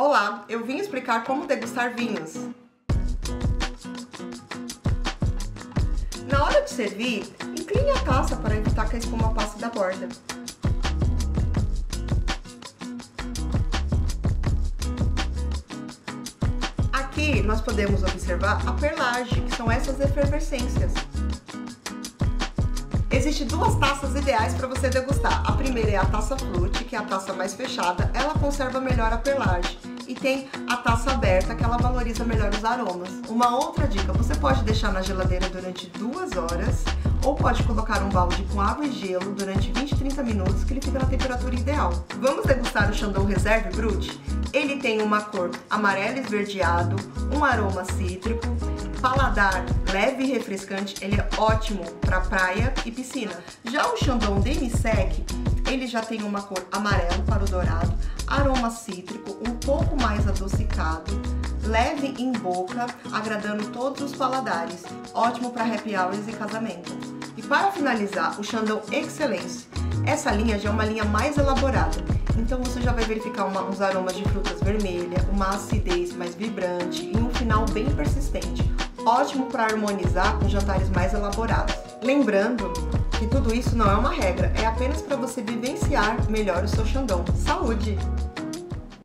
Olá, eu vim explicar como degustar vinhos. Na hora de servir, incline a taça para evitar que a espuma passe da borda. Aqui nós podemos observar a perlage, que são essas efervescências. Existem duas taças ideais para você degustar. A primeira é a taça flute, que é a taça mais fechada, ela conserva melhor a perlage. E tem a taça aberta, que ela valoriza melhor os aromas. Uma outra dica, você pode deixar na geladeira durante duas horas, ou pode colocar um balde com água e gelo durante 20 30 minutos, que ele fica na temperatura ideal. Vamos degustar o Chandon Reserve Brut? Ele tem uma cor amarelo esverdeado, um aroma cítrico, paladar leve e refrescante, ele é ótimo para praia e piscina. Já o Chandon Demi-Sec, ele já tem uma cor amarelo para o dourado, aroma cítrico, um pouco mais adocicado, leve em boca, agradando todos os paladares, ótimo para happy hours e casamento. E para finalizar, o Chandon Excellence. Essa linha já é uma linha mais elaborada, então você já vai verificar uma, uns aromas de frutas vermelhas, uma acidez mais vibrante e um final bem persistente. Ótimo para harmonizar com jantares mais elaborados. Lembrando que tudo isso não é uma regra, é apenas para você vivenciar melhor o seu Xandão. Saúde!